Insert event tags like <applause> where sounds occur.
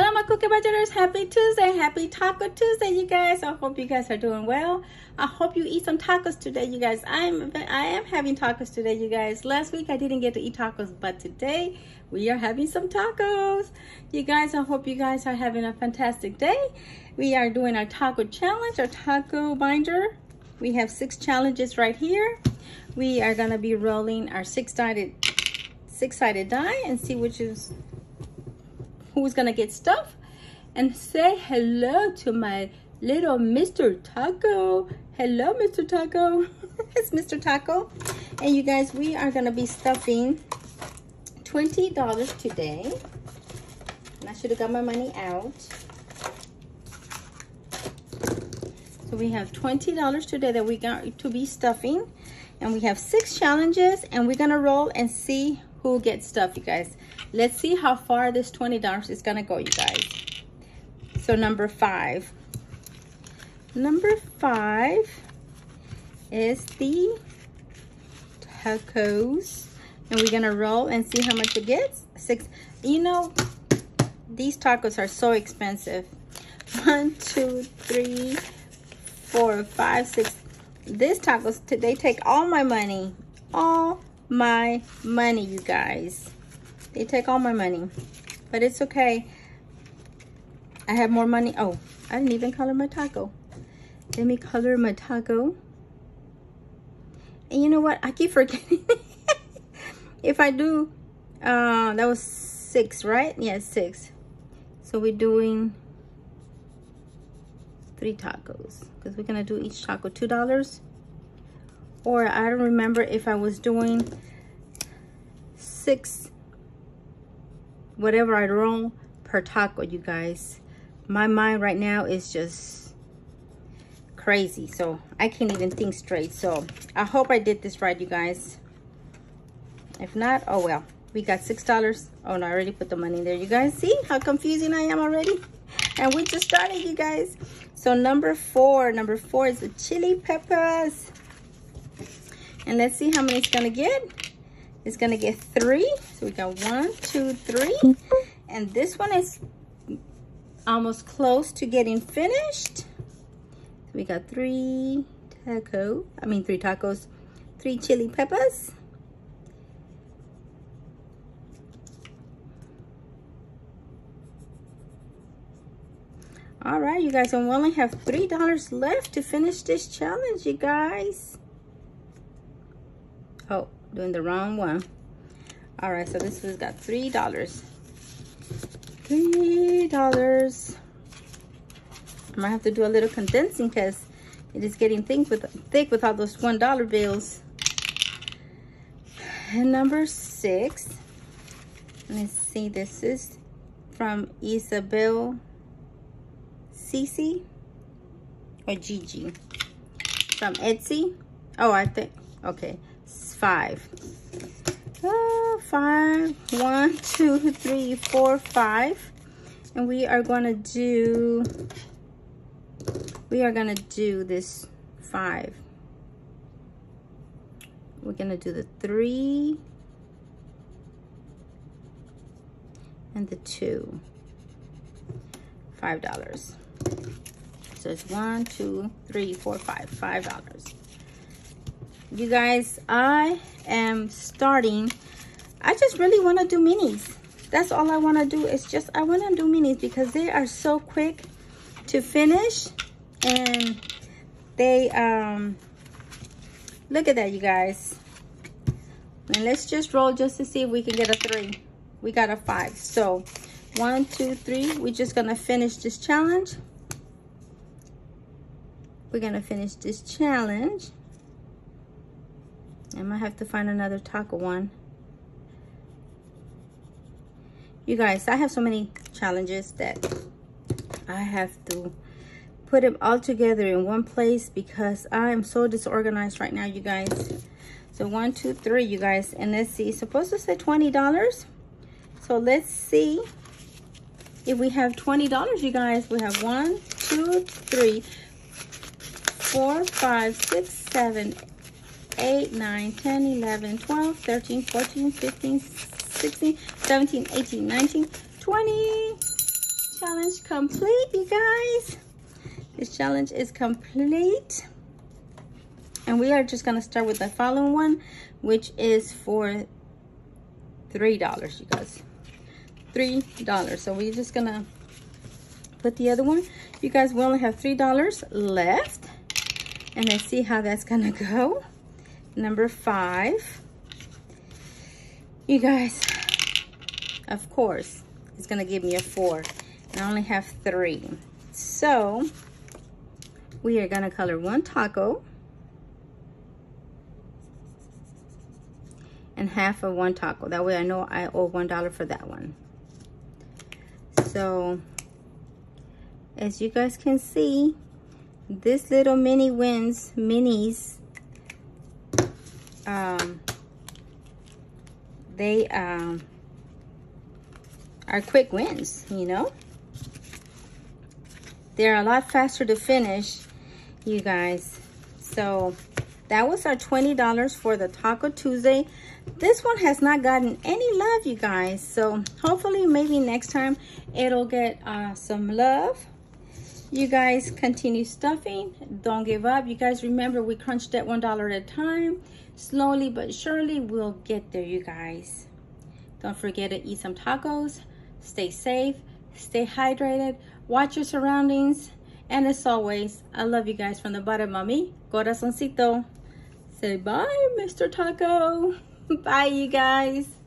Hello, my cookie budgeters. Happy Tuesday. Happy Taco Tuesday, you guys. I hope you guys are doing well. I hope you eat some tacos today, you guys. I'm I am having tacos today, you guys. Last week I didn't get to eat tacos, but today we are having some tacos. You guys, I hope you guys are having a fantastic day. We are doing our taco challenge, our taco binder. We have six challenges right here. We are gonna be rolling our six-sided six-sided die and see which is who's gonna get stuff and say hello to my little Mr. Taco. Hello, Mr. Taco. <laughs> it's Mr. Taco. And you guys, we are gonna be stuffing $20 today. And I should have got my money out. So we have $20 today that we got to be stuffing. And we have six challenges and we're gonna roll and see who gets stuff, you guys. Let's see how far this $20 is gonna go, you guys. So number five. Number five is the tacos. And we're gonna roll and see how much it gets. Six, you know, these tacos are so expensive. <laughs> One, two, three, four, five, six. This tacos, they take all my money. All my money, you guys. They take all my money. But it's okay. I have more money. Oh, I didn't even color my taco. Let me color my taco. And you know what? I keep <laughs> forgetting. if I do, uh, that was six, right? Yeah, six. So we're doing three tacos because we're gonna do each taco two dollars or I don't remember if I was doing six whatever I roll per taco you guys. My mind right now is just crazy so I can't even think straight. So I hope I did this right you guys. If not oh well. We got six dollars. Oh no I already put the money in there. You guys see how confusing I am already? And we just started you guys. So number four number four is the chili peppers and let's see how many it's gonna get. It's gonna get three. So we got one two three. And this one is almost close to getting finished. So we got three taco i mean three tacos three chili peppers. All right you guys we only have three dollars left to finish this challenge you guys doing the wrong one. All right so this has got three dollars. Three dollars. I might have to do a little condensing because it is getting thick with thick with all those one dollar bills. And number six let's see this is from isabel Cece or Gigi. From Etsy. Oh, I think, okay, five. Uh, five, one, two, three, four, five. And we are gonna do, we are gonna do this five. We're gonna do the three and the two. Five dollars. So it's one, two, three, four, five. Five dollars. You guys, I am starting. I just really want to do minis. That's all I want to do. Is just, I want to do minis because they are so quick to finish. And they, um, look at that, you guys. And let's just roll just to see if we can get a three. We got a five. So, one, two, three. We're just to finish this challenge we're gonna finish this challenge I might have to find another taco one. You guys I have so many challenges that I have to put them all together in one place because I am so disorganized right now you guys. So one two three you guys and let's see. Supposed to say $20 so let's see if we have $20 you guys. We have one two three four, five, six, seven, eight, nine, 10, 11, 12, 13, 14, 15, 16, 17, 18, 19, 20. challenge complete, you guys. This challenge is complete. And we are just gonna start with the following one, which is for $3, you guys. $3. So we're just gonna put the other one. You guys, we only have $3 left. And let's see how that's gonna go. Number five. You guys, of course, it's gonna give me a four. I only have three. So, we are gonna color one taco. And half of one taco. That way I know I owe one dollar for that one. So, as you guys can see, this little mini wins, minis, um, they um, are quick wins, you know? They're a lot faster to finish, you guys. So that was our $20 for the Taco Tuesday. This one has not gotten any love, you guys. So hopefully maybe next time it'll get uh, some love. You guys continue stuffing. Don't give up. You guys remember we crunched at $1 at a time. Slowly but surely we'll get there, you guys. Don't forget to eat some tacos. Stay safe. Stay hydrated. Watch your surroundings. And as always, I love you guys from the bottom of mi. Corazoncito. Say bye, Mr. Taco. <laughs> bye, you guys.